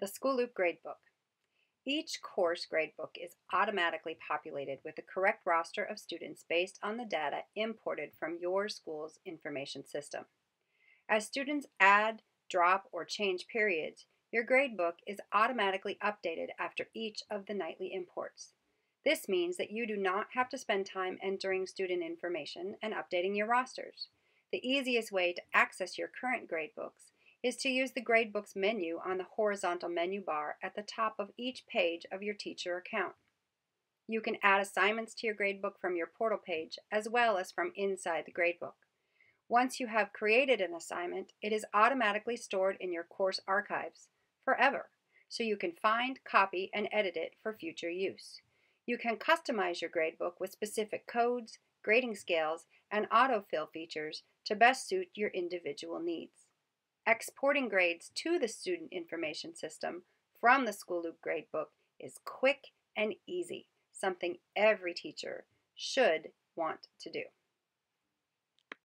The School Loop Gradebook. Each course gradebook is automatically populated with the correct roster of students based on the data imported from your school's information system. As students add, drop, or change periods, your gradebook is automatically updated after each of the nightly imports. This means that you do not have to spend time entering student information and updating your rosters. The easiest way to access your current gradebooks is to use the Gradebooks menu on the horizontal menu bar at the top of each page of your teacher account. You can add assignments to your gradebook from your portal page as well as from inside the gradebook. Once you have created an assignment, it is automatically stored in your course archives forever, so you can find, copy, and edit it for future use. You can customize your gradebook with specific codes, grading scales, and autofill features to best suit your individual needs. Exporting grades to the student information system from the School Loop gradebook is quick and easy, something every teacher should want to do.